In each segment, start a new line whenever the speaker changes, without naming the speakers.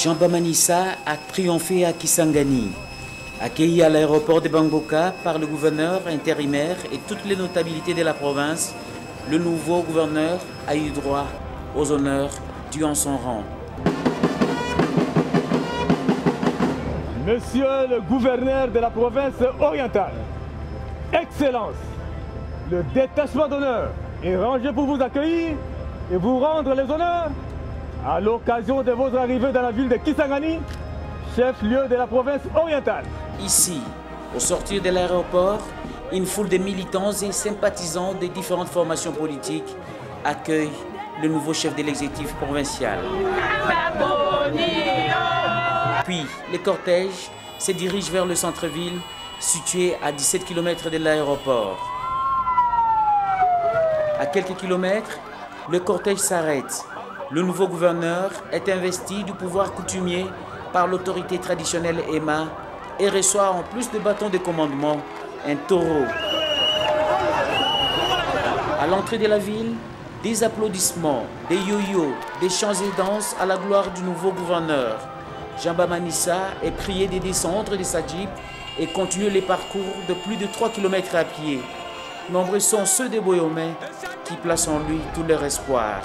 Jean Bamanissa a triomphé à Kisangani. Accueilli à l'aéroport de Bangboka par le gouverneur intérimaire et toutes les notabilités de la province, le nouveau gouverneur a eu droit aux honneurs dus en son rang.
Monsieur le gouverneur de la province orientale, Excellence, le détachement d'honneur est rangé pour vous accueillir et vous rendre les honneurs à l'occasion de votre arrivée dans la ville de Kisangani, chef-lieu de la province orientale.
Ici, au sortir de l'aéroport, une foule de militants et sympathisants des différentes formations politiques accueille le nouveau chef de l'exécutif provincial. Puis, les cortèges se dirigent vers le centre-ville, situé à 17 km de l'aéroport. À quelques kilomètres, le cortège s'arrête. Le nouveau gouverneur est investi du pouvoir coutumier par l'autorité traditionnelle Emma et reçoit en plus de bâtons de commandement un taureau. À l'entrée de la ville, des applaudissements, des yo-yo, des chants et danses à la gloire du nouveau gouverneur. Jamba Manissa est prié de descendre de sa jeep et continuer les parcours de plus de 3 km à pied. Nombreux sont ceux des Boyomais qui placent en lui tout leur espoir.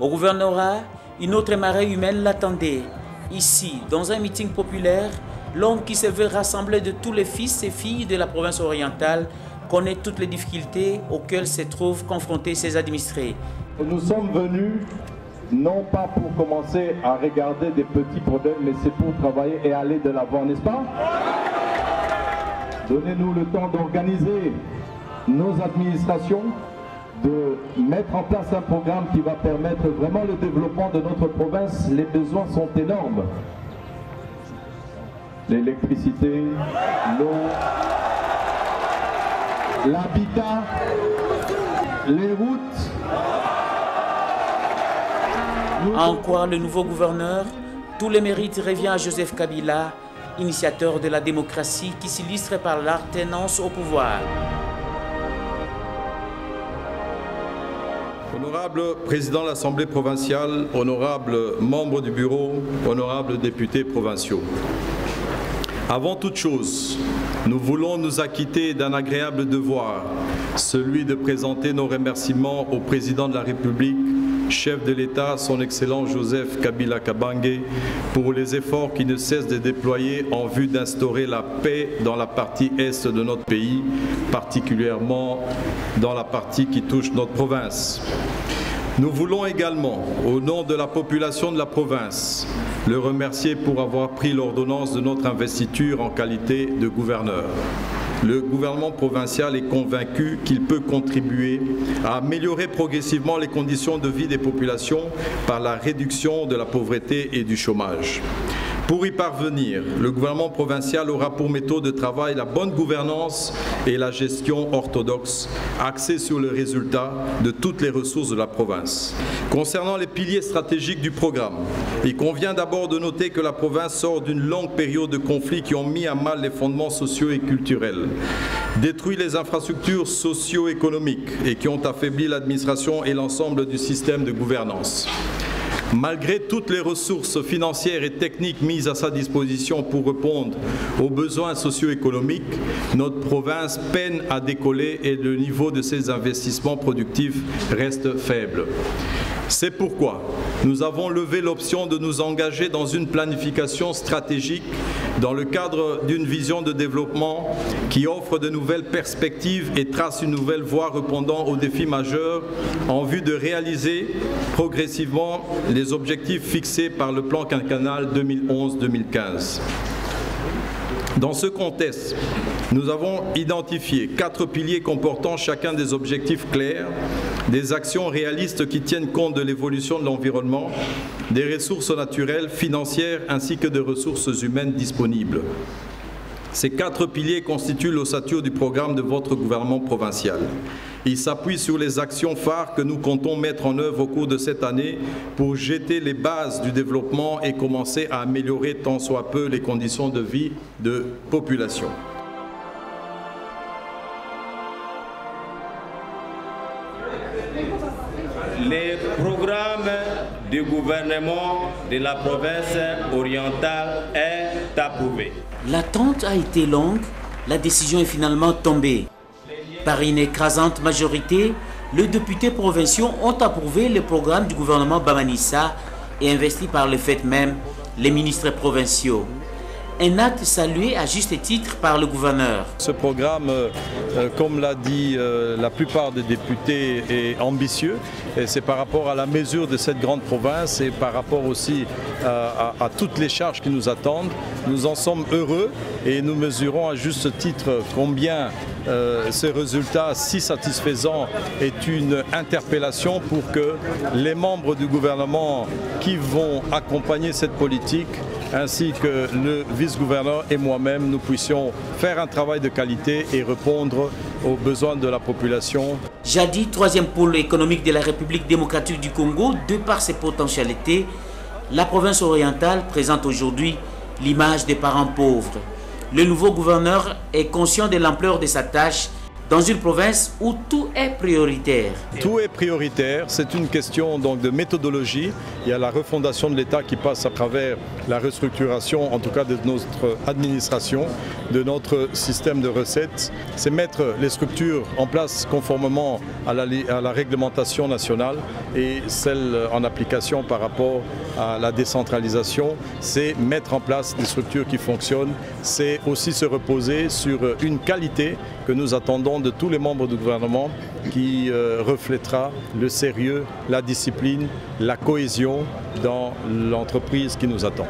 Au gouvernorat, une autre marée humaine l'attendait. Ici, dans un meeting populaire, l'homme qui se veut rassembler de tous les fils et filles de la province orientale connaît toutes les difficultés auxquelles se trouvent confrontés ses administrés.
Nous sommes venus non pas pour commencer à regarder des petits problèmes, mais c'est pour travailler et aller de l'avant, n'est-ce pas? Donnez-nous le temps d'organiser nos administrations, de mettre en place un programme qui va permettre vraiment le développement de notre province. Les besoins sont énormes. L'électricité, l'eau, l'habitat, les routes.
En quoi le nouveau gouverneur Tous les mérites revient à Joseph Kabila, initiateur de la démocratie qui s'illustre par l'alternance au pouvoir.
Honorable président de l'Assemblée provinciale, honorable membre du bureau, honorables députés provinciaux. Avant toute chose, nous voulons nous acquitter d'un agréable devoir, celui de présenter nos remerciements au président de la République, chef de l'État, son Excellent Joseph Kabila Kabange, pour les efforts qui ne cessent de déployer en vue d'instaurer la paix dans la partie est de notre pays, particulièrement dans la partie qui touche notre province. Nous voulons également, au nom de la population de la province, le remercier pour avoir pris l'ordonnance de notre investiture en qualité de gouverneur. Le gouvernement provincial est convaincu qu'il peut contribuer à améliorer progressivement les conditions de vie des populations par la réduction de la pauvreté et du chômage. Pour y parvenir, le gouvernement provincial aura pour méthode de travail la bonne gouvernance et la gestion orthodoxe, axée sur le résultat de toutes les ressources de la province. Concernant les piliers stratégiques du programme, il convient d'abord de noter que la province sort d'une longue période de conflits qui ont mis à mal les fondements sociaux et culturels, détruit les infrastructures socio-économiques et qui ont affaibli l'administration et l'ensemble du système de gouvernance. Malgré toutes les ressources financières et techniques mises à sa disposition pour répondre aux besoins socio-économiques, notre province peine à décoller et le niveau de ses investissements productifs reste faible. C'est pourquoi nous avons levé l'option de nous engager dans une planification stratégique dans le cadre d'une vision de développement qui offre de nouvelles perspectives et trace une nouvelle voie répondant aux défis majeurs en vue de réaliser progressivement les objectifs fixés par le plan quinquennal 2011-2015. Dans ce contexte, nous avons identifié quatre piliers comportant chacun des objectifs clairs, des actions réalistes qui tiennent compte de l'évolution de l'environnement, des ressources naturelles, financières ainsi que des ressources humaines disponibles. Ces quatre piliers constituent l'ossature du programme de votre gouvernement provincial. Il s'appuie sur les actions phares que nous comptons mettre en œuvre au cours de cette année pour jeter les bases du développement et commencer à améliorer tant soit peu les conditions de vie de population.
Du gouvernement de la province orientale est approuvé.
L'attente a été longue, la décision est finalement tombée. Par une écrasante majorité, les députés provinciaux ont approuvé le programme du gouvernement Bamanissa et investi par le fait même les ministres provinciaux un acte salué à juste titre par le gouverneur.
Ce programme, euh, euh, comme l'a dit euh, la plupart des députés, est ambitieux et c'est par rapport à la mesure de cette grande province et par rapport aussi à, toutes les charges qui nous attendent. Nous en sommes heureux et nous mesurons à juste titre combien euh, ce résultat si satisfaisant est une interpellation pour que les membres du gouvernement qui vont accompagner cette politique ainsi que le vice-gouverneur et moi-même, nous puissions faire un travail de qualité et répondre aux besoins de la population.
Jadis troisième pôle économique de la République démocratique du Congo, de par ses potentialités, la province orientale présente aujourd'hui l'image des parents pauvres. Le nouveau gouverneur est conscient de l'ampleur de sa tâche dans une province où tout est prioritaire.
Tout est prioritaire, c'est une question donc de méthodologie. Il y a la refondation de l'État qui passe à travers la restructuration, en tout cas de notre administration, de notre système de recettes. C'est mettre les structures en place conformément à la, à la réglementation nationale et celle en application par rapport à la décentralisation. C'est mettre en place des structures qui fonctionnent. C'est aussi se reposer sur une qualité que nous attendons de tous les membres du gouvernement qui euh, reflètera le sérieux, la discipline, la cohésion dans l'entreprise qui nous attend.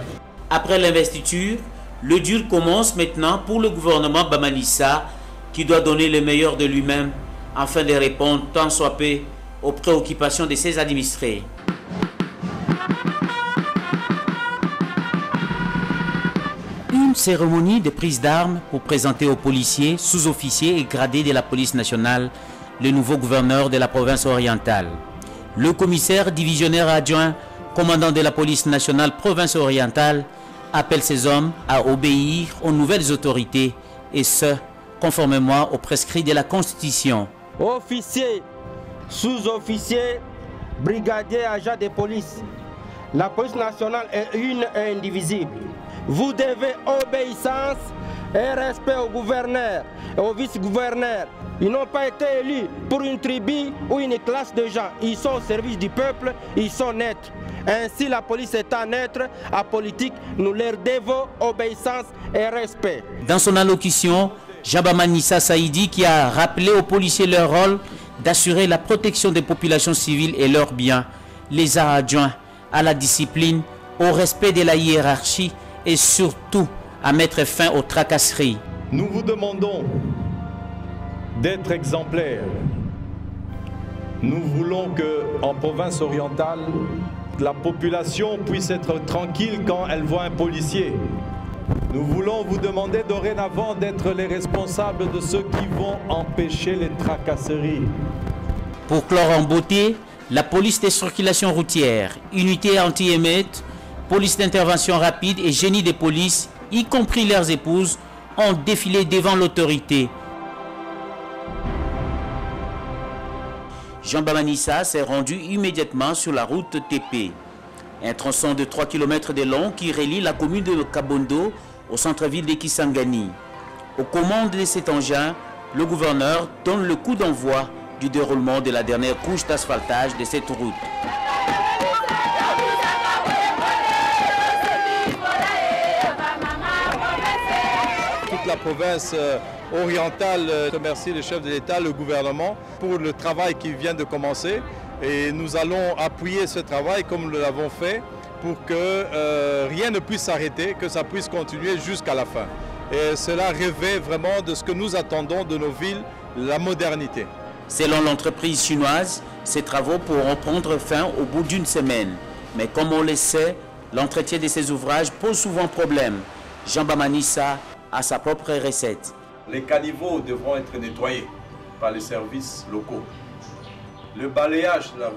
Après l'investiture, le dur commence maintenant pour le gouvernement Bamanissa qui doit donner le meilleur de lui-même afin de répondre tant soit peu aux préoccupations de ses administrés. Cérémonie de prise d'armes pour présenter aux policiers, sous-officiers et gradés de la police nationale le nouveau gouverneur de la province orientale. Le commissaire divisionnaire adjoint, commandant de la police nationale province orientale, appelle ses hommes à obéir aux nouvelles autorités et ce, conformément aux prescrits de la Constitution.
Officiers, sous-officiers, brigadiers, agents de police, la police nationale est une et indivisible. Vous devez obéissance et respect au gouverneur et au vice-gouverneur. Ils n'ont pas été élus pour une tribu ou une classe de gens. Ils sont au service du peuple, ils sont nets. Ainsi, la police étant neutre, à politique, nous leur devons obéissance et respect.
Dans son allocution, Jabamanissa Saïdi qui a rappelé aux policiers leur rôle d'assurer la protection des populations civiles et leurs biens, les a adjoints à la discipline, au respect de la hiérarchie et surtout à mettre fin aux tracasseries.
Nous vous demandons d'être exemplaires. Nous voulons que en province orientale, la population puisse être tranquille quand elle voit un policier. Nous voulons vous demander dorénavant d'être les responsables de ceux qui vont empêcher les tracasseries.
Pour clore en beauté, la police des circulations routières, unité anti-émeute, police d'intervention rapide et génie des polices, y compris leurs épouses, ont défilé devant l'autorité. Jean Bamanissa s'est rendu immédiatement sur la route TP, un tronçon de 3 km de long qui relie la commune de Kabondo au centre-ville de Kisangani. Aux commandes de cet engin, le gouverneur donne le coup d'envoi du déroulement de la dernière couche d'asphaltage de cette route.
Province euh, orientale euh, remercie le chef de l'État, le gouvernement, pour le travail qui vient de commencer. Et nous allons appuyer ce travail comme nous l'avons fait pour que euh, rien ne puisse s'arrêter, que ça puisse continuer jusqu'à la fin. Et cela rêvait vraiment de ce que nous attendons de nos villes, la modernité.
Selon l'entreprise chinoise, ces travaux pourront prendre fin au bout d'une semaine. Mais comme on le sait, l'entretien de ces ouvrages pose souvent problème. Jean Bamanissa a sa propre recette.
Les caniveaux devront être nettoyés par les services locaux. Le balayage de la route.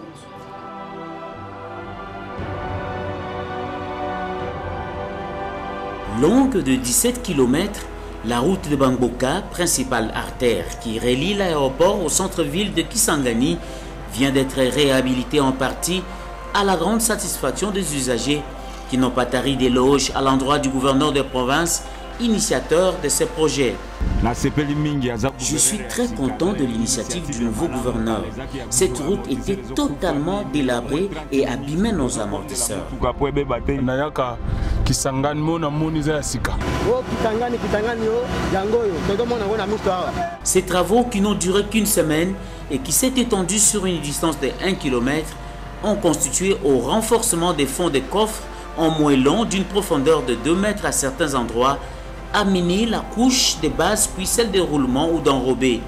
Longue de 17 km, la route de Bamboka, principale artère qui relie l'aéroport au centre-ville de Kisangani, vient d'être réhabilitée en partie à la grande satisfaction des usagers qui n'ont pas tari d'éloges à l'endroit du gouverneur de province, initiateur de ces projets. Je suis très content de l'initiative du nouveau gouverneur. Cette route était totalement délabrée et abîmait nos amortisseurs. Ces travaux qui n'ont duré qu'une semaine et qui s'est étendu sur une distance de 1 km ont constitué au renforcement des fonds des coffres en moellon d'une profondeur de 2 mètres à certains endroits, amené la couche des bases puis celle des roulements ou d'enrobés.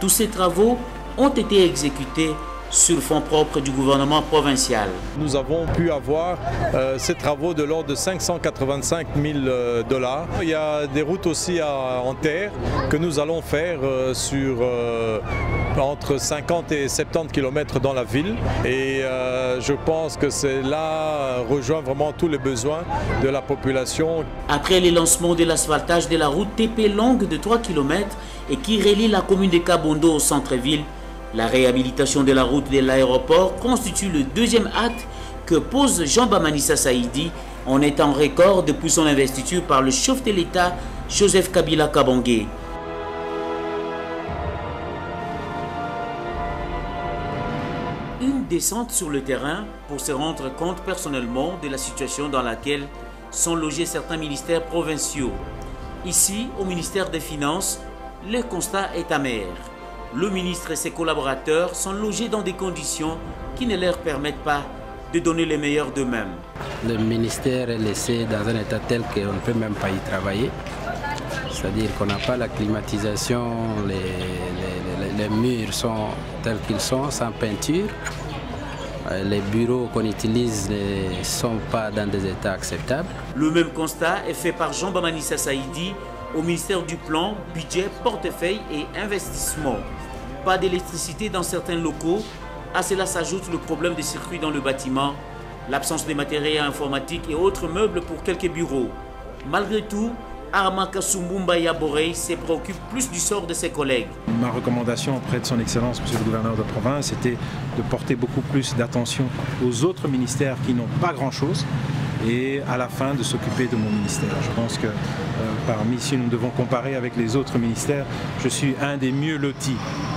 Tous ces travaux ont été exécutés sur fonds propres du gouvernement provincial.
Nous avons pu avoir euh, ces travaux de l'ordre de 585 000 euh, dollars. Il y a des routes aussi à, en terre que nous allons faire euh, sur euh, entre 50 et 70 km dans la ville et je pense que cela rejoint vraiment tous les besoins de la population.
Après les lancements de l'asphaltage de la route TP longue de 3 km et qui relie la commune de Kabondo au centre-ville, la réhabilitation de la route de l'aéroport constitue le deuxième acte que pose Jean Bamanissa Saïdi en étant record depuis son investiture par le chef de l'État Joseph Kabila Kabangé. Une descente sur le terrain pour se rendre compte personnellement de la situation dans laquelle sont logés certains ministères provinciaux. Ici, au ministère des Finances, le constat est amer. Le ministre et ses collaborateurs sont logés dans des conditions qui ne leur permettent pas de donner le meilleur d'eux-mêmes.
Le ministère est laissé dans un état tel qu'on ne peut même pas y travailler. C'est-à-dire qu'on n'a pas la climatisation, les, les- les- les murs sont tels qu'ils sont, sans peinture. Euh, Les bureaux qu'on utilise ne sont pas dans des états acceptables.
Le même constat est fait par Jean Bamanissa Saïdi au ministère du Plan, Budget, Portefeuille et Investissement. Pas d'électricité dans certains locaux. À cela s'ajoute le problème des circuits dans le bâtiment, l'absence de matériel informatique et autres meubles pour quelques bureaux. Malgré tout, Armaka Sumbumba Yaborei se préoccupe plus du sort de ses collègues.
Ma recommandation auprès de son Excellence, Monsieur le gouverneur de province, était de porter beaucoup plus d'attention aux autres ministères qui n'ont pas grand-chose et à la fin de s'occuper de mon ministère. Je pense que euh, parmi, si nous devons comparer avec les autres ministères, je suis un des mieux lotis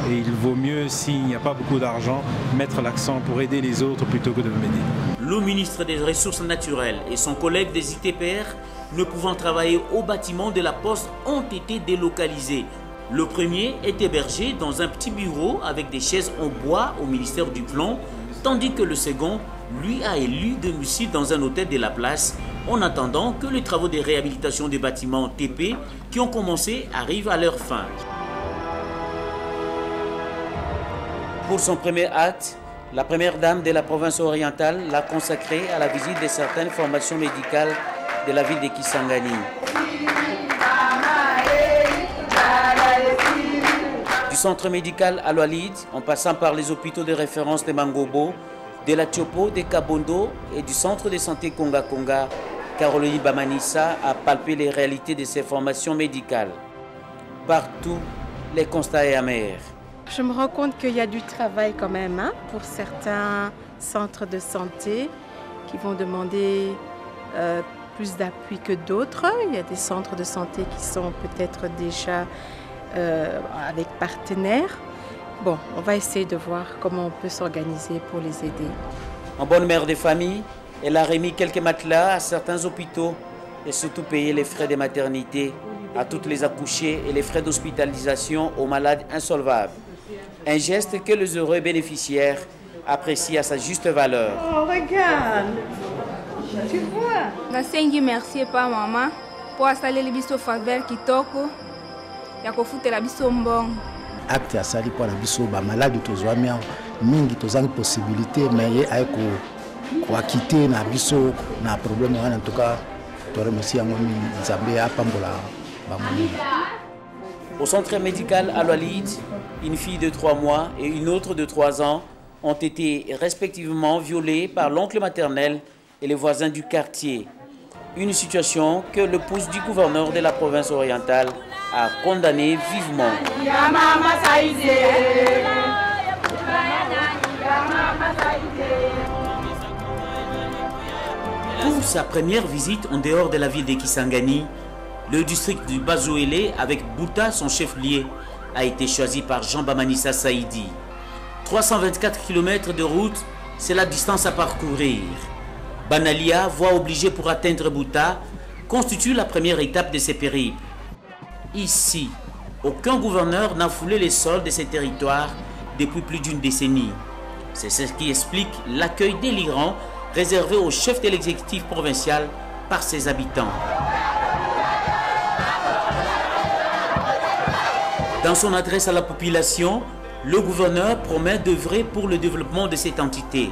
et il vaut mieux, s'il n'y a pas beaucoup d'argent, mettre l'accent pour aider les autres plutôt que de m'aider.
Le ministre des Ressources naturelles et son collègue des ITPR, ne pouvant travailler au bâtiment de la poste, ont été délocalisés. Le premier est hébergé dans un petit bureau avec des chaises en bois au ministère du Plan, tandis que le second, lui, a élu domicile dans un hôtel de la place, en attendant que les travaux de réhabilitation des bâtiments TP qui ont commencé arrivent à leur fin. Pour son premier acte, la première dame de la province orientale l'a consacré à la visite de certaines formations médicales de la ville de Kisangani. Du centre médical à Loalid, en passant par les hôpitaux de référence de Mangobo, de la Tiopo, de Kabondo et du centre de santé Konga Konga, Caroline Bamanissa a palpé les réalités de ces formations médicales. Partout, les constats sont amers.
Je me rends compte qu'il y a du travail quand même hein, pour certains centres de santé qui vont demander euh, plus d'appui que d'autres. Il y a des centres de santé qui sont peut-être déjà euh, avec partenaires. Bon, on va essayer de voir comment on peut s'organiser pour les aider.
En bonne mère de famille, elle a remis quelques matelas à certains hôpitaux et surtout payé les frais de maternité à toutes les accouchées et les frais d'hospitalisation aux malades insolvables. Un geste que les heureux bénéficiaires apprécient à sa juste valeur.
Oh, regarde Tu vois?
Nasengi merci epa mama mpo asaleli biso faveur kitoko ya kofutela biso mbongo
acte asali mpona biso bamaladi tozwami awa mingi tozangi possibilité me ye aye ko- koakite na biso na problème wana ntuka toremercie yango mingi nzambe apambola bango mingi
Au centre médical à Loalid, une fille de 3 mois et une autre de 3 ans ont été respectivement violées par l'oncle maternel et les voisins du quartier. Une situation que le pouce du gouverneur de la province orientale a condamné vivement. Pour sa première visite en dehors de la ville de Kisangani, le district du Bazouélé, avec Bouta, son chef-lieu, a été choisi par Jean Bamanissa Saïdi. 324 km de route, c'est la distance à parcourir. Banalia, voie obligée pour atteindre Bouta, constitue la première étape de ces périples. Ici, aucun gouverneur n'a foulé les sols de ces territoires depuis plus d'une décennie. C'est ce qui explique l'accueil délirant réservé au chef de l'exécutif provincial par ses habitants. Dans son adresse à la population, le gouverneur promet d'œuvrer pour le développement de cette entité.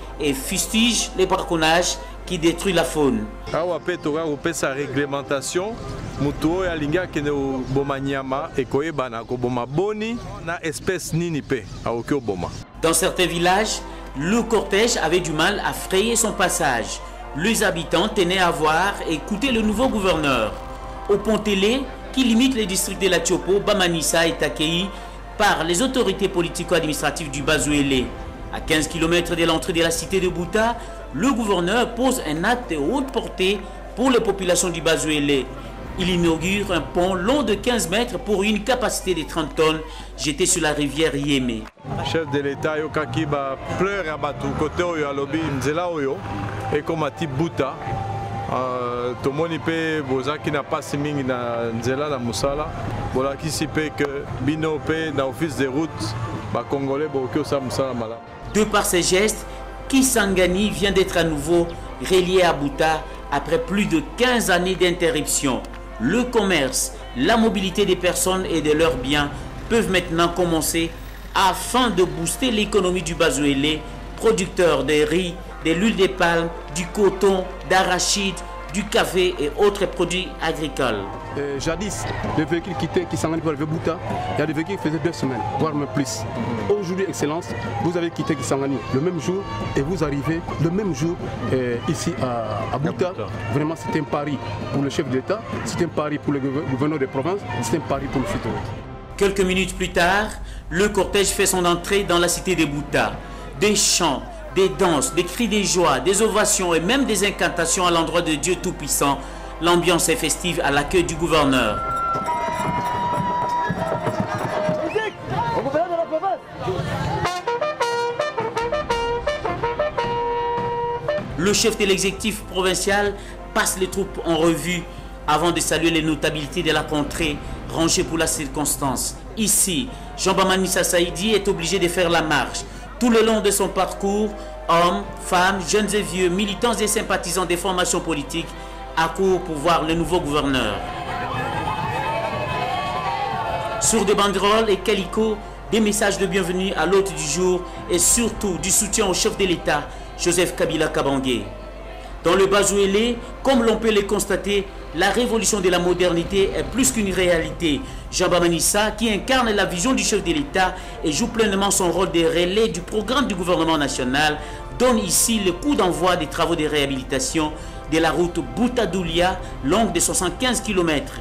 et fustige les braconnages qui détruisent la faune.
awa mpe toka kopesa réglementation motu oyo alingi akende koboma nyama ekoyebana koboma boni na espèce nini mpe akoki oboma
Dans certains villages, le cortège avait du mal à frayer son passage. Les habitants tenaient à voir et écouter le nouveau gouverneur. Au Pont-Télé, qui limite les districts de la Tiopo, Bamanissa est accueilli par les autorités politico-administratives du Bazouélé. À 15 km de l'entrée de la cité de Bouta, le gouverneur pose un acte haute portée pour les populations du Bazouélé. Il inaugure un pont long de 15 mètres pour une capacité de 30 tonnes jeté sur la rivière Yémé.
chef de l'état ayokaki bapleure ya bato kote oyo alobi nzela oyo ekóma ti buta tomoni mpe bozalaki na mpasi mingi na nzela na mosala bolakisi mpe ke bino mpe na office de route bakongolais bokoki osala mosala malamu
De par ses gestes, Kisangani vient d'être à nouveau relié à Bouta après plus de 15 années d'interruption. Le commerce, la mobilité des personnes et de leurs biens peuvent maintenant commencer afin de booster l'économie du Bazouélé, producteur de riz, de l'huile de palme, du coton, d'arachide, du café et autres produits agricoles.
Euh, jadis, les véhicules quittaient Kisangani pour arriver Bouta. Il y a des véhicules qui faisaient deux semaines, voire même plus. Aujourd'hui, Excellence, vous avez quitté Kisangani le même jour et vous arrivez le même jour euh, ici à, à Bouta. Vraiment, c'est un pari pour le chef de l'État, c'est un pari pour le gouver- gouverneur des provinces, c'est un pari pour le futur.
Quelques minutes plus tard, le cortège fait son entrée dans la cité de Bouta. Des chants, des danses, des cris de joie, des ovations et même des incantations à l'endroit de Dieu Tout-Puissant. L'ambiance est festive à l'accueil du gouverneur. Le chef de l'exécutif provincial passe les troupes en revue avant de saluer les notabilités de la contrée rangées pour la circonstance. Ici, Jean Bamanissa Saïdi est obligé de faire la marche. Tout le long de son parcours, hommes, femmes, jeunes et vieux, militants et sympathisants des formations politiques accourent pour voir le nouveau gouverneur. Sur des banderoles et calicots, des messages de bienvenue à l'hôte du jour et surtout du soutien au chef de l'État, Joseph Kabila Kabangué. Dans le Bazouélé, comme l'on peut le constater, la révolution de la modernité est plus qu'une réalité. Jean Bamanissa, qui incarne la vision du chef de l'État et joue pleinement son rôle de relais du programme du gouvernement national, donne ici le coup d'envoi des travaux de réhabilitation de la route Boutadoulia, longue de 75 km.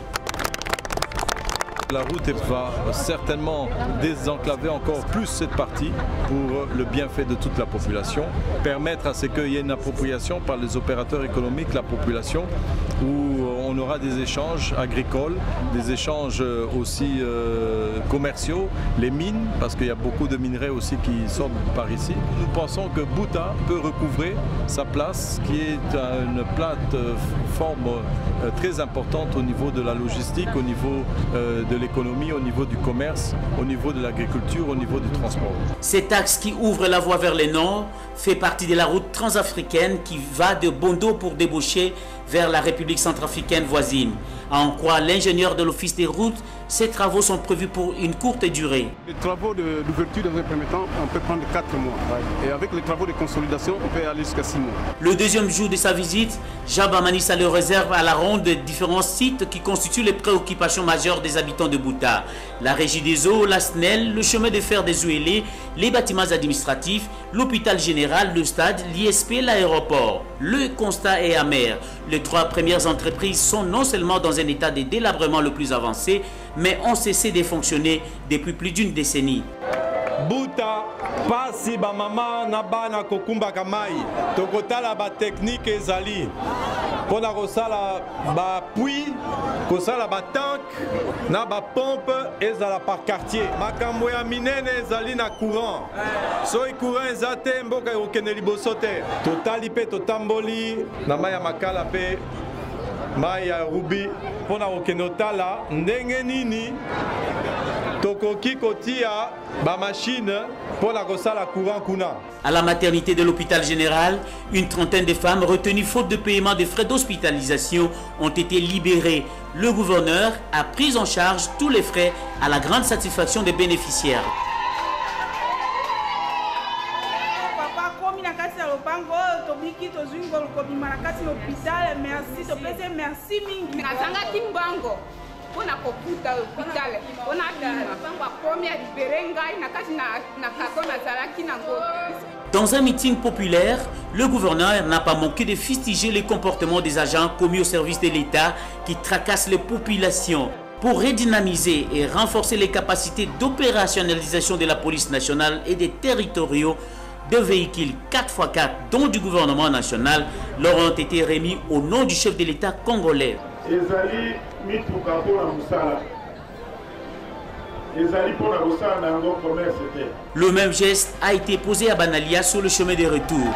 La route va certainement désenclaver encore plus cette partie pour le bienfait de toute la population, permettre à ce qu'il y ait une appropriation par les opérateurs économiques, la population, où on aura des échanges agricoles, des échanges aussi euh, commerciaux, les mines, parce qu'il y a beaucoup de minerais aussi qui sortent par ici. Nous pensons que Bouta peut recouvrer sa place, qui est une plateforme euh, très importante au niveau de la logistique, au niveau euh, de l'économie, au niveau du commerce, au niveau de l'agriculture, au niveau du transport.
Cet axe qui ouvre la voie vers le nord fait partie de la route transafricaine qui va de Bondo pour déboucher vers la République centrafricaine voisine. À en croire l'ingénieur de l'Office des routes, ces travaux sont prévus pour une courte durée.
Les travaux d'ouverture, dans un premier temps, on peut prendre 4 mois. Et avec les travaux de consolidation, on peut aller jusqu'à 6 mois.
Le deuxième jour de sa visite, Jabba Manissa le réserve à la ronde de différents sites qui constituent les préoccupations majeures des habitants de Bouta. La régie des eaux, la SNEL, le chemin de fer des Ouélés, les bâtiments administratifs, l'hôpital général, le stade, l'ISP, l'aéroport. Le constat est amer. Les trois premières entreprises sont non seulement dans un état de délabrement le plus avancé, mais ont cessé de fonctionner depuis plus d'une décennie.
buta pasi bamama na bana kokumbaka mai tokotala bateknike ezali. Mpona kosala bapui kosala batanke na bapompe ezala par quartier. Makambo ya minene ezali na courant. Soki courant eza te mboka ekokende liboso te. Totali mpe totamboli na mai ya makala
À la maternité de l'hôpital général, une trentaine de femmes retenues faute de paiement des frais d'hospitalisation ont été libérées. Le gouverneur a pris en charge tous les frais à la grande satisfaction des bénéficiaires.
Merci topesi merci mingi.
Nazangaki mbango mpona kokuta hôpital. Mpona bima mbango akomi alibere ngai na kati na karton nazalaki nango
Dans un meeting populaire, le gouverneur n'a pas manqué de fustiger les comportements des agents commis au service de l'État qui tracassent les populations. Pour redynamiser et renforcer les capacités d'opérationnalisation de la police nationale et des territoriaux, deux véhicules 4x4, dont du gouvernement national, leur ont été remis au nom du chef de l'État congolais. Le même geste a été posé à Banalia sur le chemin de retour.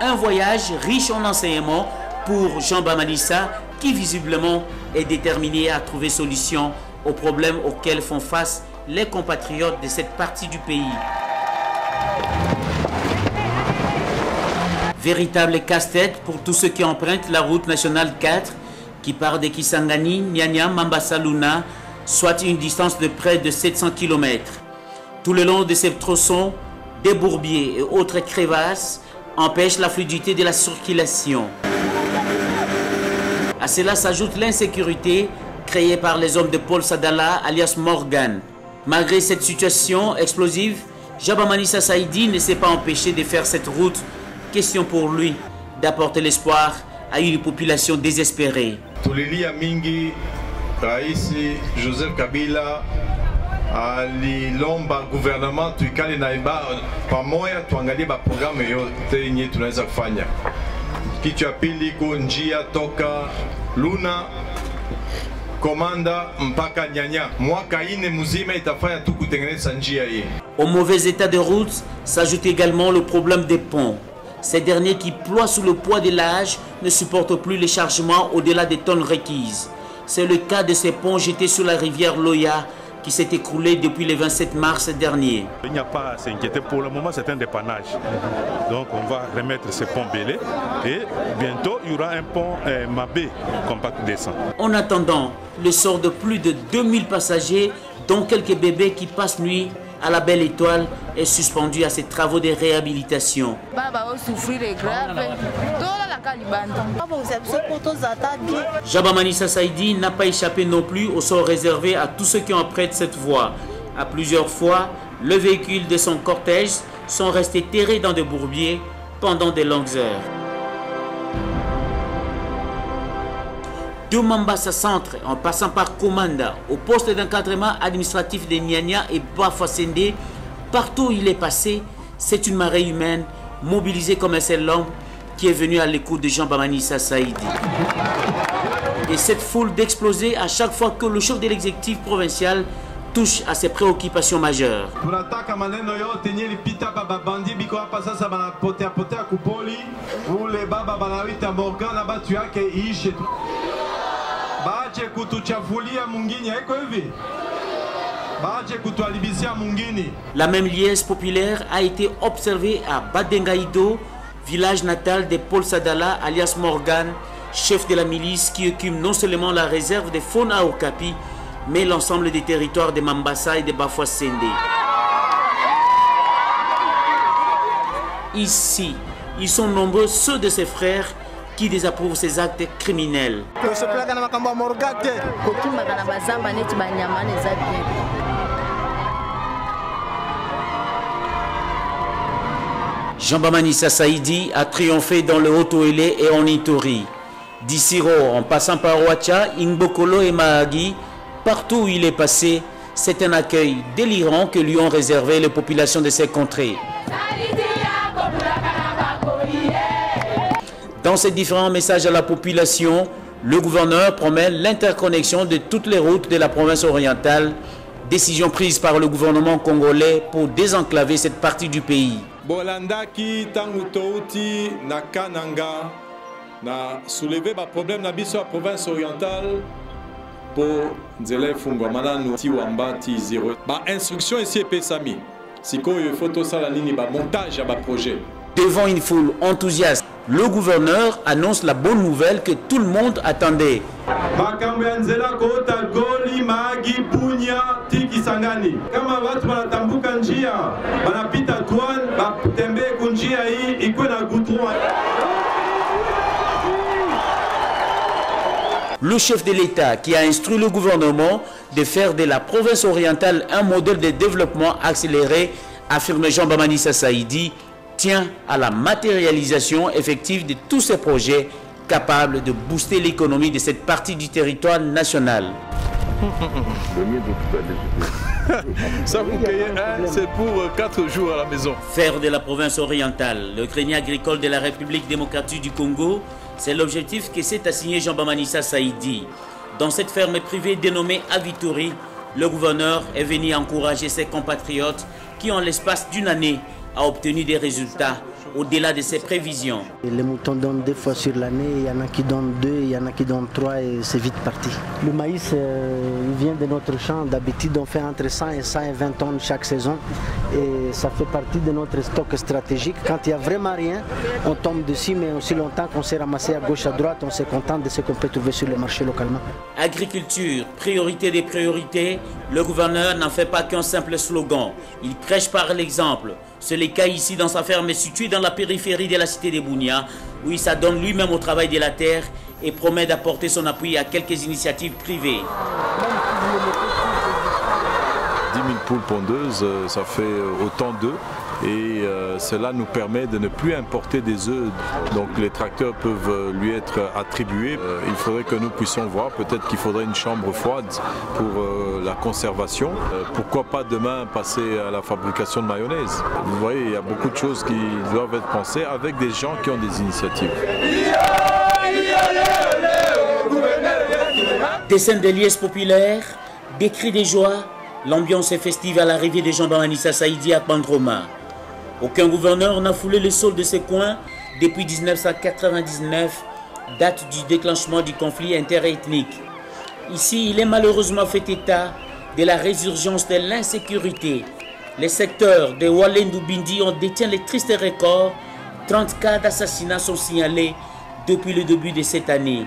Un voyage riche en enseignements pour Jean Bamanissa qui visiblement est déterminé à trouver solution aux problèmes auxquels font face les compatriotes de cette partie du pays. Véritable casse-tête pour tous ceux qui empruntent la route nationale 4 qui part de Kisangani, Nyanya, Mambasa, Luna, soit une distance de près de 700 km. Tout le long de ces tronçons, des bourbiers et autres crevasses empêchent la fluidité de la circulation. À cela s'ajoute l'insécurité créée par les hommes de Paul Sadala alias Morgan. Malgré cette situation explosive, Jabamanissa Saïdi ne s'est pas empêché de faire cette route. Question pour lui d'apporter l'espoir à une population désespérée.
tulilia mingi raisi joseph kabila alilomba gouvernement tuikale na ba pamoja tuangalie baprogramu yote yenye tunaweza kufanya kitu ya pili ko njia toka luna
Au mauvais état de route s'ajoute également le problème des ponts. Ces derniers qui ploient sous le poids de l'âge ne supportent plus les chargements au-delà des tonnes requises. C'est le cas de ces ponts jetés sur la rivière Loya qui s'est écroulé depuis le 27 mars dernier.
Il n'y a pas à s'inquiéter. Pour le moment, c'est un dépannage. Donc, on va remettre ce pont Bélé et bientôt, il y aura un pont euh, Mabé compact descend.
En attendant, le sort de plus de 2000 passagers, dont quelques bébés qui passent nuit à la Belle Étoile, est suspendu à ces travaux de réhabilitation.
tozata bien
Jabamanissa Saïdi n'a pas échappé non plus au sort réservé à tous ceux qui empruntent cette voie. À plusieurs fois, le véhicule de son cortège sont restés terrés dans des bourbiers pendant de longues heures. De Mambasa Centre, en passant par Komanda, au poste d'encadrement administratif de Nyanya et Bafasende, partout où il est passé, c'est une marée humaine mobilisée comme un seul homme qui est venue à l'écoute de Jean Bamanissa Saïdi. Et cette foule d'exploser à chaque fois que le chef de l'exécutif provincial touche à ses préoccupations majeures. La même liesse populaire a été observée à Badengaïdo village natal de Paul Sadala alias Morgan, chef de la milice qui occupe non seulement la réserve de Fauna Okapi, mais l'ensemble des territoires de Mambasa et de Bafouassende. Ici, ils sont nombreux ceux de ses frères qui désapprouvent ces actes criminels. Jean-Bamanissa Saïdi a triomphé dans le Haut-Ouélé et en Itori. D'Issiro en passant par Ouacha, Ingbokolo et Mahagi, partout où il est passé, c'est un accueil délirant que lui ont réservé les populations de ces contrées. Dans ces différents messages à la population, le gouverneur promet l'interconnexion de toutes les routes de la province orientale, décision prise par le gouvernement congolais pour désenclaver cette partie du pays.
bolandaki ntango touti na kananga na souleve baproblème na biso ya province orientale mpo nzela efungwama nanu ti wamba ti zero bainstruction esi epesami sikoyo efo tosala nini bamontage ya baprojet
Devant une foule enthousiaste, le gouverneur annonce la bonne nouvelle que tout le monde attendait. Le chef de l'État qui a instruit le gouvernement de faire de la province orientale un modèle de développement accéléré, affirme Jean-Bamanissa Saïdi, tient à la matérialisation effective de tous ces projets capables de booster l'économie de cette partie du territoire national.
Ça vous paye un, c'est pour 4 jours à la maison.
Faire de la province orientale le grenier agricole de la République démocratique du Congo, c'est l'objectif que s'est assigné Jean-Bamanissa Saïdi. Dans cette ferme privée dénommée Avitori, le gouverneur est venu encourager ses compatriotes qui, en l'espace d'une année, a obtenu des résultats au-delà de ses prévisions.
Les moutons donnent deux fois sur l'année, il y en a qui donnent deux, il y en a qui donnent trois et c'est vite parti. Le maïs, euh, il vient de notre champ. D'habitude, on fait entre 100 et 120 tonnes chaque saison et ça fait partie de notre stock stratégique. Quand il n'y a vraiment rien, on tombe dessus, mais aussi longtemps qu'on s'est ramassé à gauche, à droite, on s'est content de ce qu'on peut trouver sur le marché localement.
Agriculture, priorité des priorités, le gouverneur n'en fait pas qu'un simple slogan. Il prêche par l'exemple. C'est le cas ici dans sa ferme située dans la périphérie de la cité de Bounia, où il s'adonne lui-même au travail de la terre et promet d'apporter son appui à quelques initiatives privées.
10 000 poules pondeuses, euh, ça fait autant d'œufs. Et euh, cela nous permet de ne plus importer des œufs. Donc les tracteurs peuvent euh, lui être attribués. Euh, il faudrait que nous puissions voir, peut-être qu'il faudrait une chambre froide pour la conservation. Pourquoi pas demain passer à la fabrication de mayonnaise? Vous voyez, il y a beaucoup de choses qui doivent être pensées avec des gens qui ont des initiatives.
Des scènes de liesses populaires, des cris de joie, l'ambiance est festive à l'arrivée des gens dans Anissa Saïdi à Pandroma. Aucun gouverneur n'a foulé le sol de ces coins depuis 1999, date du déclenchement du conflit interethnique. Ici, il est malheureusement fait état de la résurgence de l'insécurité. Les secteurs de Walendou-Bindi ont détient les tristes records. 30 cas d'assassinats sont signalés depuis le début de cette année.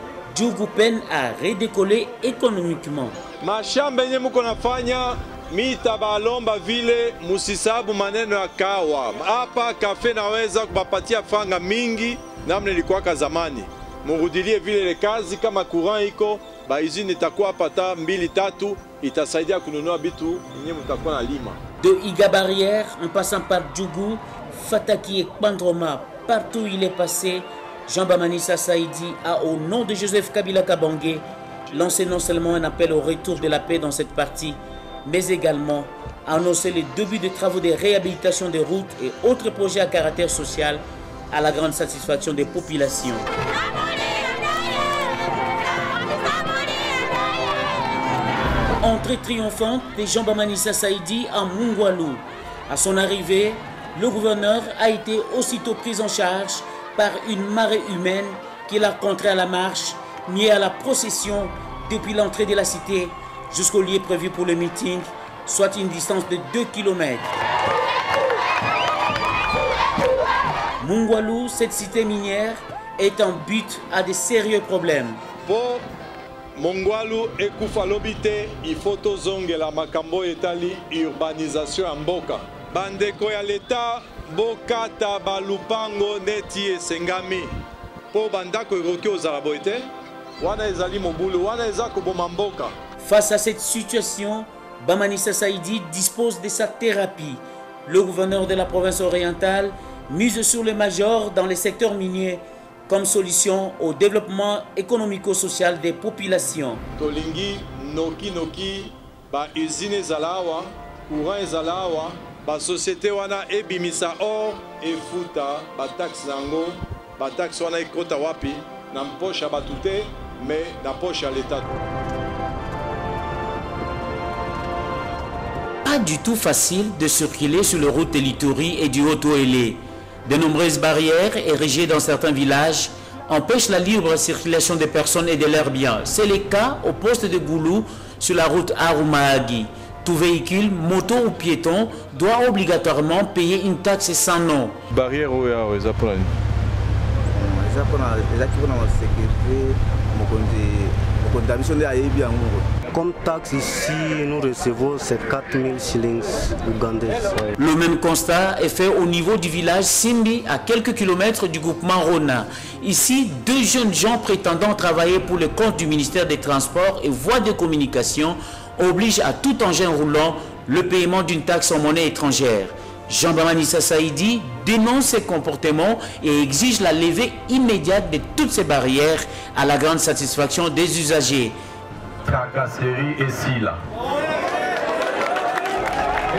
Djougou peine à redécoller économiquement.
mashamba yenye muko nafanya mita balomba vile musisabu maneno ya kawa. Hapa kafe naweza kubapatia franga mingi namna ilikuwaka zamani. Murudilie vile ile kazi kama courant iko baizini itakuwa hapa ta mbili tatu itasaidia kununua bitu yenye mutakuwa na lima.
De Iga Barrière, en passant par Djougou, Fataki et Pandroma, partout où il est passé, Jean Bamanissa Saïdi a, au nom de Joseph Kabila Kabangé, lancé non seulement un appel au retour de la paix dans cette partie, mais également annoncer le début de travaux de réhabilitation des routes et autres projets à caractère social à la grande satisfaction des populations. Entrée triomphante de Jean Bamanissa Saïdi à Mungwalu. À son arrivée, le gouverneur a été aussitôt pris en charge par une marée humaine qui l'a rencontré à la marche, ni à la procession depuis l'entrée de la cité jusqu'au lieu prévu pour le meeting, soit une distance de 2 km. Mungwalu, cette cité minière, est en but à de sérieux problèmes.
Pour mongwalu ekufa lobi te ifo tozongela makambo etali urbanisation ya mboka bandeko leta bokata balupango neti esengami mpo bandako ekoki ozala boye te wana ezali mobulu wana eza koboma mboka
Face à cette situation, Bamanissa Saïdi dispose de sa thérapie. Le gouverneur de la province orientale mise sur le major dans les secteurs miniers comme solution au développement économico-social des populations.
tolingi nokinoki bausine ezala awa courant ezala awa wana wana
Pas du tout facile de circuler sur les routes de l'Ituri et du Haut-Oélé. De nombreuses barrières érigées dans certains villages empêchent la libre circulation des personnes et de leurs biens. C'est le cas au poste de Goulou sur la route Arumaagi. Tout véhicule, moto ou piéton, doit obligatoirement payer une taxe sans nom.
barrière
Comme taxe ici, nous recevons ces 4000 shillings ougandaises.
Le même constat est fait au niveau du village Simbi, à quelques kilomètres du groupement Rona. Ici, deux jeunes gens prétendant travailler pour le compte du ministère des Transports et Voies de Communication obligent à tout engin roulant le paiement d'une taxe en monnaie étrangère. Jean Bamanissa Saïdi dénonce ces comportements et exige la levée immédiate de toutes ces barrières à la grande satisfaction des usagers.
tracasserie esila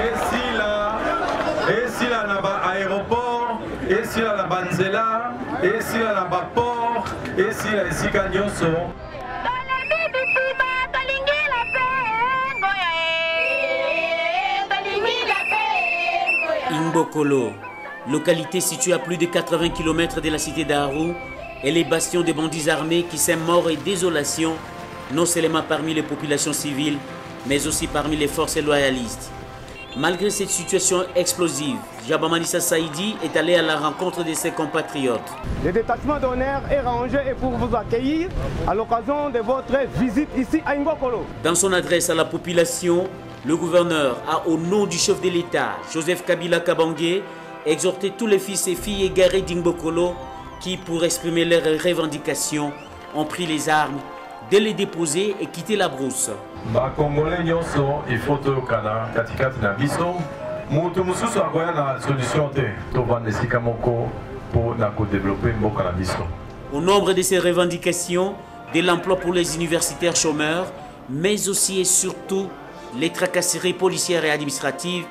esila esila na baaéroport esila na banzela esila na baport esila esika nyonso
Imbokolo, localité située à plus de 80 km de la cité d'Aru, est les bastions des bandits armés qui sèment mort et désolation, non seulement parmi les populations civiles, mais aussi parmi les forces loyalistes. Malgré cette situation explosive, Jabamanissa Saïdi est allé à la rencontre de ses compatriotes.
Le détachement d'honneur est rangé et pour vous accueillir à l'occasion de votre visite ici à Ingokolo.
Dans son adresse à la population, le gouverneur a, au nom du chef de l'État, Joseph Kabila Kabangé, exhorté tous les fils et filles égarés d'Ingbokolo qui, pour exprimer leurs revendications, ont pris les armes de les déposer et quitter la brousse.
bakongole nyonso ifo toyokana katikati na biso. Moto mosusu akoya na solution te. Tovanda esika moko mpo na kodevelope mboka na biso.
Au nombre de ces revendications, de l'emploi pour les universitaires chômeurs, mais aussi et surtout les tracasseries policières et administratives,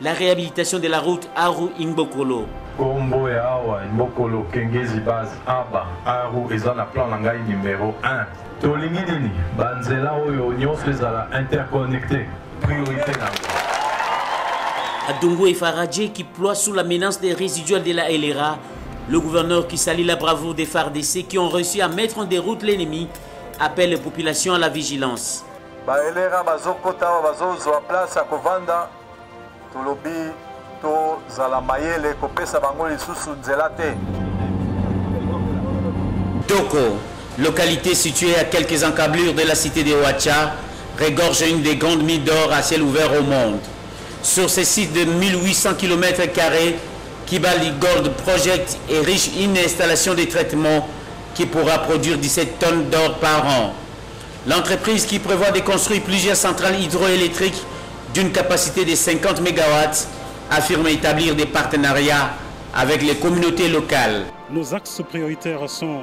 la réhabilitation de la route Aru-Ingbokolo.
kombo ya awa mbokolo kengezi base aba aru eza na plan na ngai numero 1 tolingi nini? Banzela oyo nyonso ezala interconnecté priorité na yango
À Dongo et Faradje qui ploient sous la menace des résiduels de la LRA, le gouverneur qui salue la bravoure des FARDC qui ont réussi à mettre en déroute l'ennemi appelle les populations à la vigilance.
Baelera
localité située à quelques encablures de la cité de Ouacha, regorge une des grandes mines d'or à ciel ouvert au monde. Sur ce site de 1800 km, Kibali Gold Project est riche une installation de traitement qui pourra produire 17 tonnes d'or par an. L'entreprise qui prévoit de construire plusieurs centrales hydroélectriques d'une capacité de 50 MW affirme établir des partenariats avec les communautés locales.
Nos axes prioritaires sont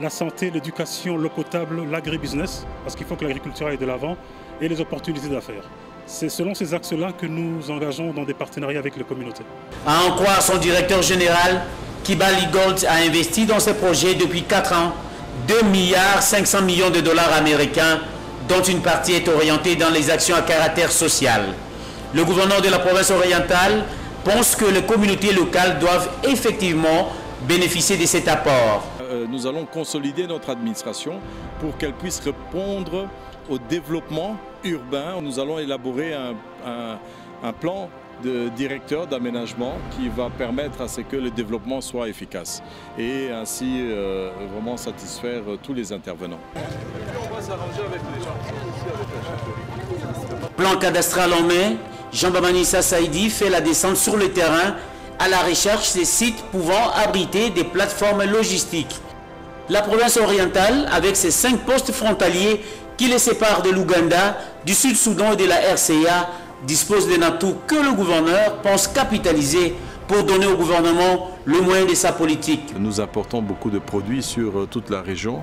la santé, l'éducation, l'eau potable, l'agribusiness, parce qu'il faut que l'agriculture aille de l'avant, et les opportunités d'affaires. C'est selon ces axes-là que nous engageons dans des partenariats avec les communautés.
À en croire son directeur général, Kibali Gold a investi dans ce projet depuis 4 ans 2 milliards 500 millions de dollars américains, dont une partie est orientée dans les actions à caractère social. Le gouverneur de la province orientale pense que les communautés locales doivent effectivement bénéficier de cet apport.
Euh, nous allons consolider notre administration pour qu'elle puisse répondre au développement urbain. Nous allons élaborer un, un- un plan de directeur d'aménagement qui va permettre à ce que le développement soit efficace et ainsi euh, vraiment satisfaire euh, tous les intervenants.
Plan cadastral en main, Jean-Bamanissa Saïdi fait la descente sur le terrain à la recherche des sites pouvant abriter des plateformes logistiques. La province orientale, avec ses cinq postes frontaliers qui les séparent de l'Ouganda, du Sud-Soudan et de la RCA, dispose d'un atout que le gouverneur pense capitaliser pour donner au gouvernement le moyen de sa politique.
Nous importons beaucoup de produits sur euh, toute la région.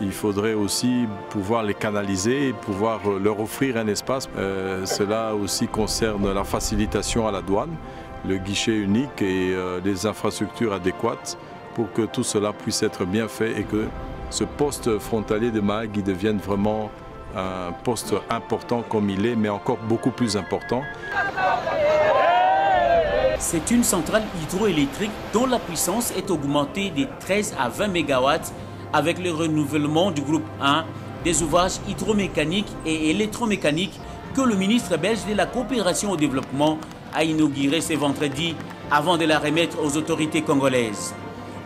Il faudrait aussi pouvoir les canaliser pouvoir euh, leur offrir un espace. Euh, cela aussi concerne la facilitation à la douane, le guichet unique et les infrastructures adéquates pour que tout cela puisse être bien fait et que ce poste frontalier de Mahagui devienne vraiment un poste important comme il est, mais encore beaucoup plus important.
C'est une centrale hydroélectrique dont la puissance est augmentée de 13 à 20 MW avec le renouvellement du groupe 1 des ouvrages hydromécaniques et électromécaniques que le ministre belge de la coopération au développement a inauguré ce vendredi avant de la remettre aux autorités congolaises.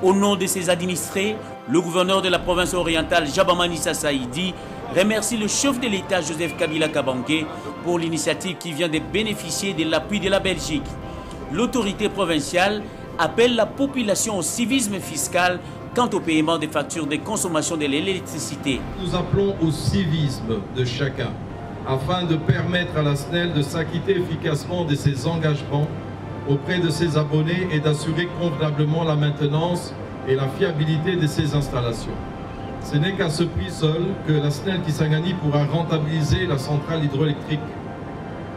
Au nom de ses administrés, le gouverneur de la province orientale, Jabamanissa Saïdi, remercie le chef de l'État, Joseph Kabila Kabange, pour l'initiative qui vient de bénéficier de l'appui de la Belgique. L'autorité provinciale appelle la population au civisme fiscal quant au paiement des factures de consommation de l'électricité.
Nous appelons au civisme de chacun afin de permettre à la SNEL de s'acquitter efficacement de ses engagements auprès de ses abonnés et d'assurer convenablement la maintenance et la fiabilité de ses installations. Ce n'est qu'à ce prix seul que la SNEL Kisangani pourra rentabiliser la centrale hydroélectrique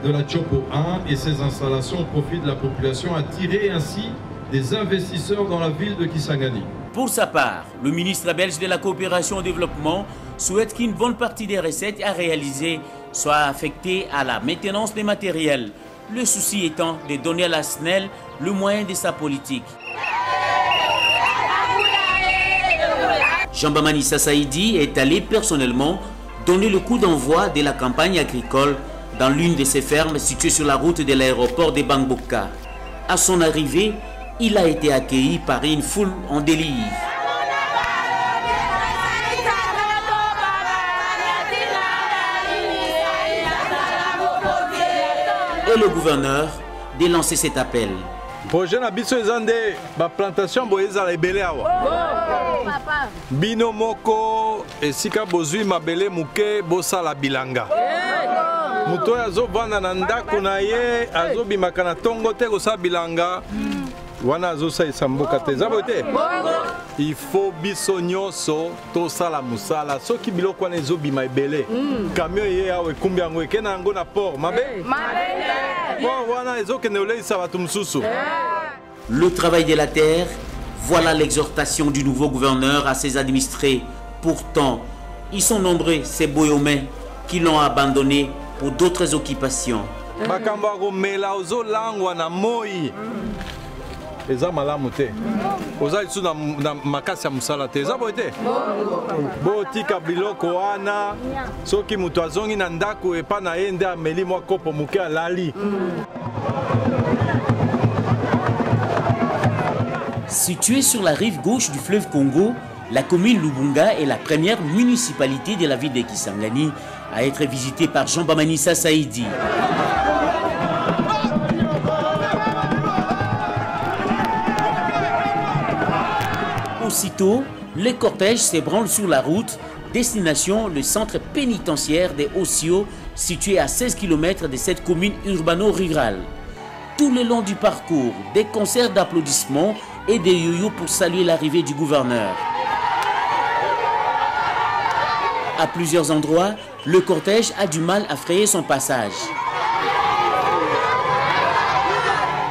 de la Chopo 1 et ses installations au profit de la population, attirer ainsi des investisseurs dans la ville de Kisangani.
Pour sa part, le ministre belge de la coopération au développement souhaite qu'une bonne partie des recettes à réaliser soit affectée à la maintenance des matériels, le souci étant de donner à la SNEL le moyen de sa politique. Jean-Bamanissa Saïdi est allé personnellement donner le coup d'envoi de la campagne agricole dans l'une de ses fermes située sur la route de l'aéroport de Bangboka. À son arrivée, il a été accueilli par une foule en délire. Et le gouverneur de lancer cet appel.
projet na biso awa bino moko esika bozwi mabele moke bosala bilanga. Moto oyo azovanda na ndako na ye azobimaka na ntongo te kosala bilanga. Wana azosalisa mboka te. Eza boye te faut biso nyonso tosala mosala. Soki biloko wana ezobima ebele kamio eye awa ekumbi yango eke na yango na port. Mabe? Port wana ezokende oleisa bato mosusu.
Le travail de la terre, voilà l'exhortation du nouveau gouverneur à ses administrés. Pourtant, ils sont nombreux, ces boyomais, qui l'ont abandonné pour d'autres occupations.
makambo ya komela ozolangwa na moi. Eza malamu te. Oza lisusu na, na makasi ya mosala te. Eza boye te? Botika biloko wana. Soki moto azongi na ndako epa na ye nde ameli mwa kopo moke alali
Située sur la rive gauche du fleuve Congo, la commune Lubunga est la première municipalité de la ville de Kisangani à être visitée par Jean Bamanissa Saïdi. Aussitôt, le cortège s'ébranle sur la route, destination le centre pénitentiaire des Ossio, situé à 16 km de cette commune urbano-rurale. Tout le long du parcours, des concerts d'applaudissements et des yo-yo pour saluer l'arrivée du gouverneur. À plusieurs endroits, le cortège a du mal à frayer son passage.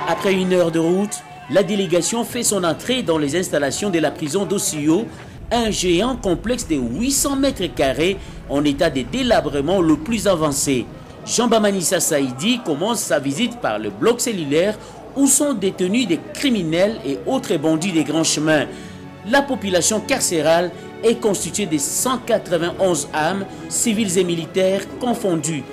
Après une heure de route, la délégation fait son entrée dans les installations de la prison d'Ossio, un géant complexe de 800 mètres carrés en état de délabrement le plus avancé. Jean-Bamanissa Saïdi commence sa visite par le bloc cellulaire où sont détenus des criminels et autres bandits des grands chemins. La population carcérale est constituée de 191 âmes, civiles et militaires confondus.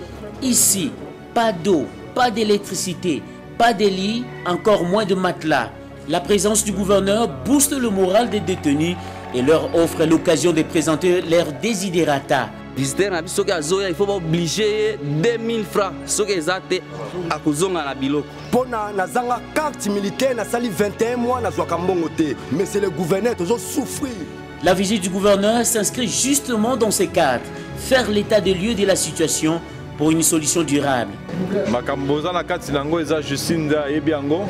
Ici, pas d'eau, pas d'électricité, pas de lit, encore moins de matelas. La présence du gouverneur booste le moral des détenus et leur offre l'occasion de présenter leurs desiderata.
visiteur na biso soki azoya il faut baoblige 2000 francs. Soki eza te akozonga na biloko.
Mpo na nazanga carte militaire nasali 21 mois nazwaka mbongo te. Mais c'est le gouverneur tozosouffrir
La visite du gouverneur s'inscrit justement dans ces cadres, faire l'état des lieux de la situation pour une solution durable.
makambo oza na kati na yango eza justine nde ayebi yango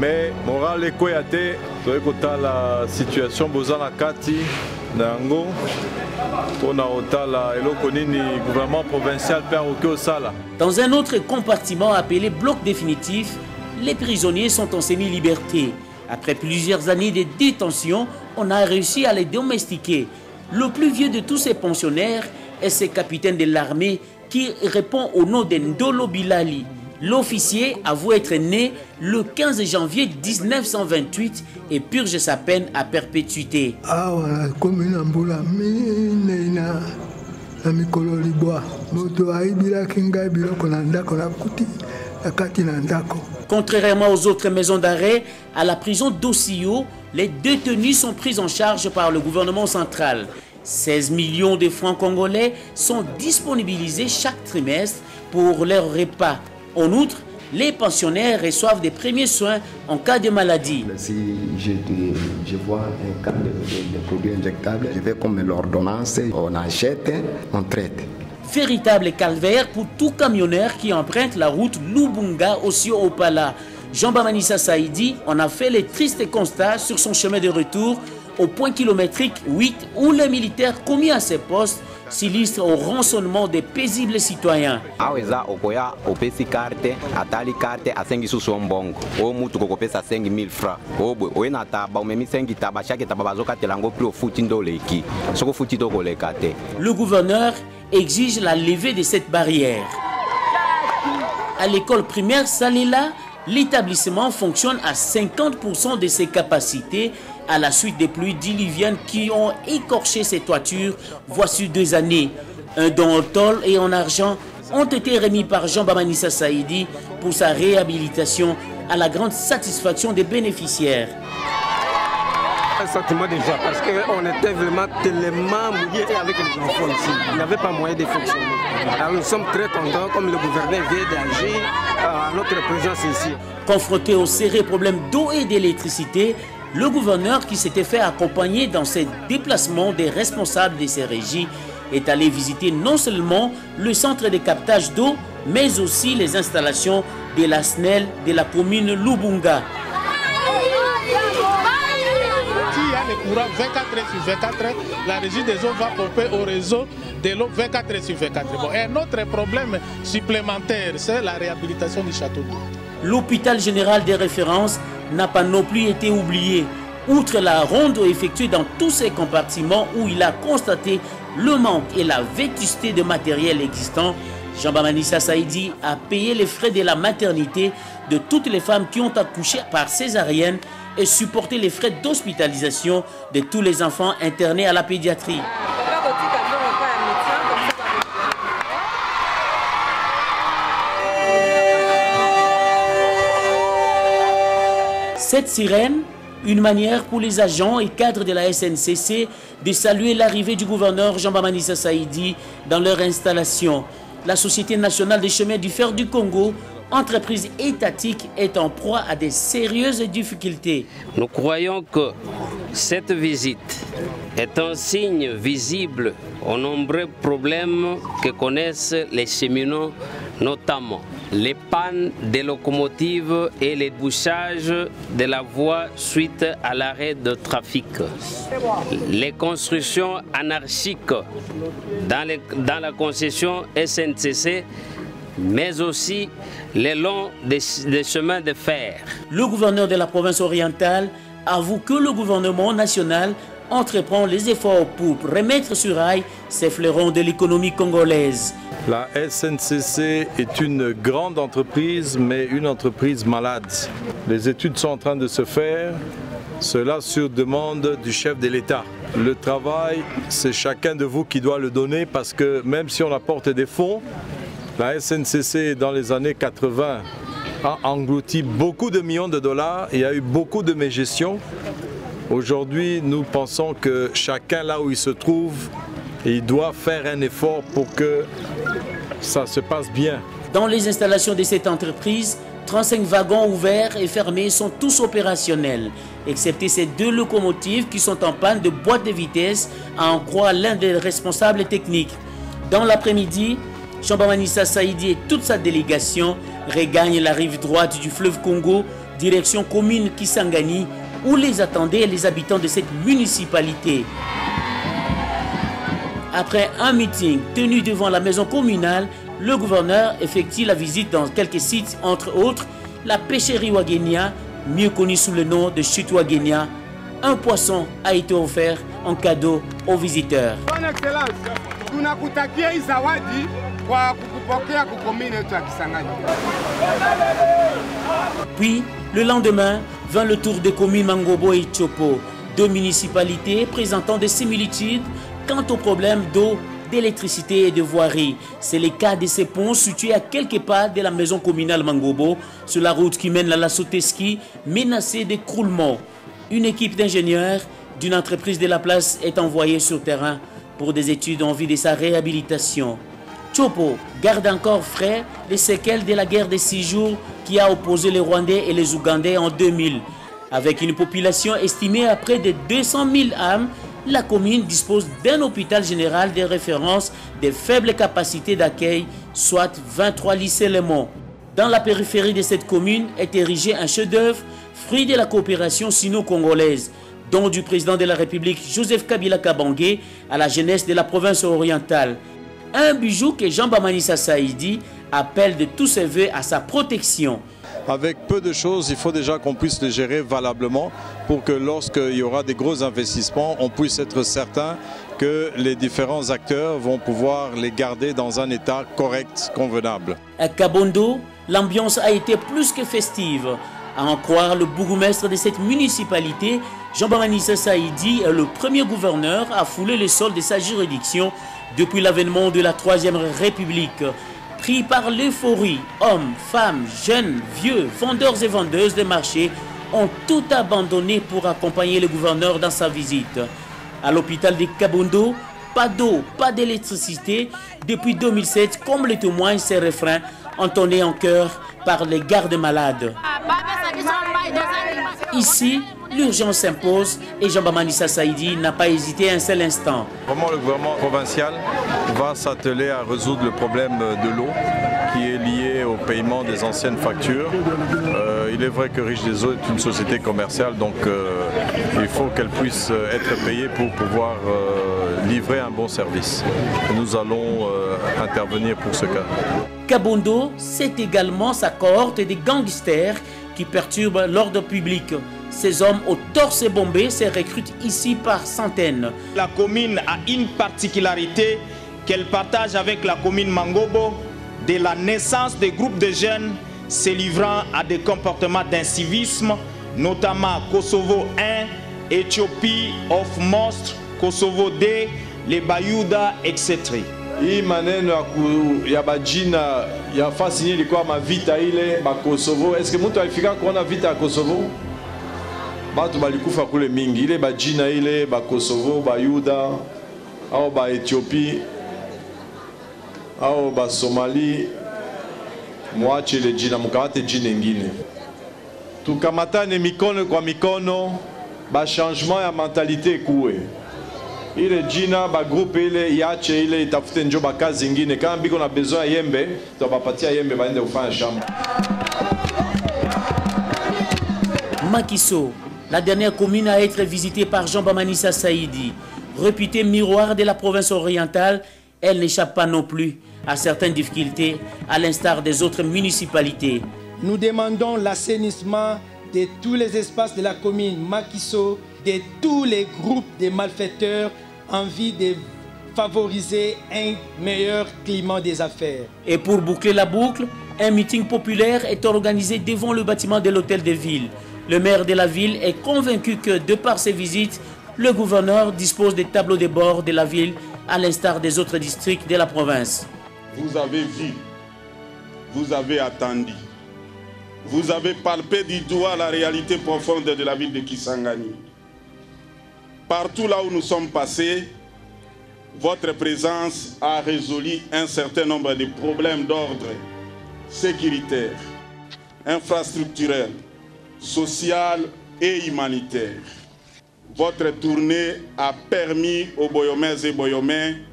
mais moral ekweya te toyei kotala situation boza na kati na yango mpona kotala eloko nini gouvernement provincial mpe akoki osala
Dans un autre compartiment appelé bloc définitif, les prisonniers sont en semi-liberté. Après plusieurs années de détention, on a réussi à les domestiquer. Le plus vieux de tous ces pensionnaires est ce capitaine de l'armée qui répond au nom de Ndolo Bilali. L'officier avoue être né le 15 janvier 1928 et purge sa peine à perpétuité. Contrairement aux autres maisons d'arrêt, à la prison d'Ossio, les détenus sont pris en charge par le gouvernement central. 16 millions de francs congolais sont disponibilisés chaque trimestre pour leurs repas. En outre, les pensionnaires reçoivent des premiers soins en cas de maladie.
Si je, je vois un cas de, de- de produits injectables, je vais comme l'ordonnance, on achète, on traite.
Véritable calvaire pour tout camionneur qui emprunte la route Lubunga aussi au Opala. Jean Bamanissa Saïdi en a fait les tristes constats sur son chemin de retour au point kilométrique 8 où les militaires commis à ses postes s'illustrent au rançonnement des paisibles citoyens.
awa eza okoya opesi karte atali karte asengi susu yo mbongo oyo mutu kokopesa 5000 francs oyo boye oye na taba omemi 5 taba shake taba bazokatela yango mpe ofuti nde oleki soki ofuti te okoleka te
Le gouverneur exige la levée de cette barrière. À l'école primaire Salela, l'établissement fonctionne à 50% de ses capacités à la suite des pluies diluviennes qui ont écorché ses toitures voici deux années. Un don en tôle et en argent ont été remis par Jean Bamanissa Saïdi pour sa réhabilitation à la grande satisfaction des bénéficiaires.
Un sentiment déjà parce qu'on était vraiment tellement mouillés avec les enfants ici. Il n'y avait pas moyen de fonctionner. Alors nous sommes très contents comme le gouverneur vient d'agir euh, à notre présence ici.
Confronté aux sérieux problèmes d'eau et d'électricité, le gouverneur qui s'était fait accompagner dans ses déplacements des responsables de ces régies est allé visiter non seulement le centre de captage d'eau, mais aussi les installations de la SNEL de la commune Lubunga.
Le courant 24 heures sur 24 heures, la régie des eaux va pomper au réseau de l'eau 24 heures sur 24 heures. Bon, un autre problème supplémentaire, c'est la réhabilitation du château d'eau.
L'hôpital général des références n'a pas non plus été oublié. Outre la ronde effectuée dans tous ces compartiments où il a constaté le manque et la vétusté de matériel existant, Jean Bamanissa Saïdi a payé les frais de la maternité de toutes les femmes qui ont accouché par césarienne et supporté les frais d'hospitalisation de tous les enfants internés à la pédiatrie. Cette sirène, une manière pour les agents et cadres de la SNCC de saluer l'arrivée du gouverneur Jean Bamanissa Saïdi dans leur installation. La Société nationale des chemins du fer du Congo, entreprise étatique, est en proie à des sérieuses difficultés.
Nous croyons que cette visite est un signe visible aux nombreux problèmes que connaissent les cheminots, notamment les pannes des locomotives et les bouchages de la voie suite à l'arrêt de trafic. Les constructions anarchiques dans, la concession SNCC mais aussi le long des, des chemins de fer.
Le gouverneur de la province orientale avoue que le gouvernement national entreprend les efforts pour remettre sur rail ces fleurons de l'économie congolaise.
La SNCC est une grande entreprise, mais une entreprise malade. Les études sont en train de se faire, cela sur demande du chef de l'État. Le travail, c'est chacun de vous qui doit le donner parce que même si on apporte des fonds, la SNCC dans les années 80 a englouti beaucoup de millions de dollars, il y a eu beaucoup de mégestions. Aujourd'hui, nous pensons que chacun là où il se trouve, il doit faire un effort pour que ça se passe bien.
Dans les installations de cette entreprise, 35 wagons ouverts et fermés sont tous opérationnels, excepté ces deux locomotives qui sont en panne de boîte de vitesse, à en croire l'un des responsables techniques. Dans l'après-midi, Chambamanissa Saïdi et toute sa délégation regagnent la rive droite du fleuve Congo, direction commune Kisangani, où les attendaient les habitants de cette municipalité. Après un meeting tenu devant la maison communale, le gouverneur effectue la visite dans quelques sites, entre autres la pêcherie Wagenia, mieux connue sous le nom de chute Wagenia. Un poisson a été offert en cadeau aux visiteurs.
Son Excellence, tunakutakia hii zawadi kwa kukupokea kukomini yetu ya Kisangani.
Puis, le lendemain, vint le tour des communes Mangobo et Chopo, deux municipalités présentant des similitudes quant aux problèmes d'eau, d'électricité et de voirie. C'est le cas de ces ponts situés à quelques pas de la maison communale Mangobo, sur la route qui mène à la Soteski, menacée d'écroulement. Une équipe d'ingénieurs d'une entreprise de la place est envoyée sur terrain pour des études en vue de sa réhabilitation. Chopo garde encore frais les séquelles de la guerre des six jours qui a opposé les Rwandais et les Ougandais en 2000. Avec une population estimée à près de 200 000 âmes, la commune dispose d'un hôpital général de référence de faible capacité d'accueil, soit 23 lycées Léman. Dans la périphérie de cette commune est érigé un chef-d'œuvre, fruit de la coopération sino-congolaise, dont du président de la République Joseph Kabila Kabangé à la jeunesse de la province orientale. Un bijou que Jean Bamanissa Saïdi appelle de tous ses voeux à sa protection.
Avec peu de choses, il faut déjà qu'on puisse les gérer valablement pour que lorsqu'il y aura des gros investissements, on puisse être certain que les différents acteurs vont pouvoir les garder dans un état correct, convenable.
À Kabondo, l'ambiance a été plus que festive. À en croire le bourgmestre de cette municipalité, Jean-Baranissa Saïdi est le premier gouverneur à fouler le sol de sa juridiction depuis l'avènement de la Troisième République. Pris par l'euphorie, hommes, femmes, jeunes, vieux, vendeurs et vendeuses de marché ont tout abandonné pour accompagner le gouverneur dans sa visite. À l'hôpital de Kabondo, pas d'eau, pas d'électricité depuis 2007, comme le témoignent ces refrains entonnés en chœur par les gardes malades. Ici, l'urgence s'impose et Jean-Bamanissa Saïdi n'a pas hésité un seul instant.
Vraiment, le gouvernement provincial va s'atteler à résoudre le problème de l'eau qui paiement des anciennes factures. Euh, il est vrai que Riche des Eaux est une société commerciale, donc euh, il faut qu'elle puisse être payée pour pouvoir euh, livrer un bon service. Nous allons intervenir pour ce cas.
Kabondo, c'est également sa cohorte des gangsters qui perturbent l'ordre public. Ces hommes au torse bombé se recrutent ici par centaines.
La commune a une particularité qu'elle partage avec la commune Mangobo de la naissance des groupes de jeunes se livrant à des comportements d'incivisme, notamment Kosovo 1, Éthiopie of Monstre, Kosovo 2, les Bayuda, etc.
hii maneno ya, ku, ya bajina ya fasi yenye ilikuwa mavita ile bakosovo eske mtu alifika kuona vita ya kosovo? Batu balikufa kule mingi. Ile bajina ile bakosovo bayuda au baethiopie au basomali mwache ile jina mukawate jina ingine. Tukamatane mikono kwa mikono bachangement ya mentalite ekuwe. Ile jina bagrupe ile yache ile itafute njo ingine. Kama biko na besoin ya yembe tutabapatia yembe baende kufanya shamba.
Makiso, la dernière commune à être visitée par Jean Bamanissa Saïdi, réputé miroir de la province orientale, elle n'échappe pas non plus à certaines difficultés, à l'instar des autres municipalités.
Nous demandons l'assainissement de tous les espaces de la commune Makiso, de tous les groupes de malfaiteurs en vue de favoriser un meilleur climat des affaires.
Et pour boucler la boucle, un meeting populaire est organisé devant le bâtiment de l'hôtel de ville. Le maire de la ville est convaincu que, de par ses visites, le gouverneur dispose des tableaux de bord de la ville à l'instar des autres districts de la province.
Vous avez vu, vous avez attendu, vous avez palpé du doigt la réalité profonde de la ville de Kisangani. Partout là où nous sommes passés, votre présence a résolu un certain nombre de problèmes d'ordre sécuritaire, infrastructurel, social et humanitaire. Votre tournée a permis aux Boyomais et Boyomais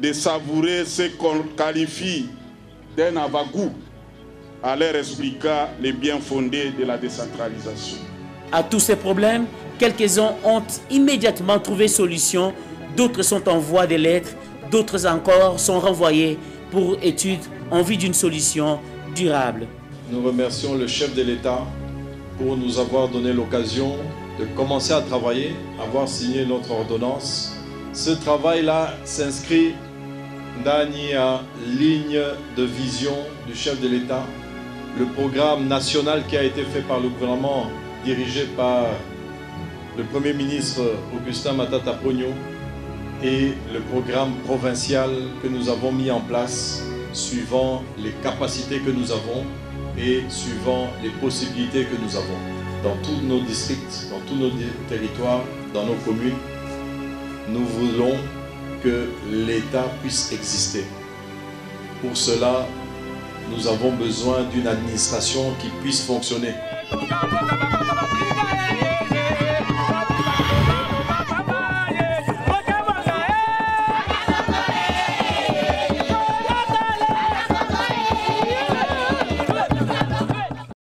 de savourer ce qu'on qualifie d'un avagou en leur expliquant les biens fondés de la décentralisation.
À tous ces problèmes, quelques-uns ont immédiatement trouvé solution, d'autres sont en voie de lettres, d'autres encore sont renvoyés pour étude en vue d'une solution durable.
Nous remercions le chef de l'État pour nous avoir donné l'occasion de commencer à travailler, avoir signé notre ordonnance. Ce travail-là s'inscrit dans la ligne de vision du chef de l'État, le programme national qui a été fait par le gouvernement dirigé par le Premier ministre Augustin Matata Pogno et le programme provincial que nous avons mis en place suivant les capacités que nous avons et suivant les possibilités que nous avons. Dans tous nos districts, dans tous nos territoires, dans nos communes, nous voulons que l'État puisse exister. Pour cela, nous avons besoin d'une administration qui puisse fonctionner.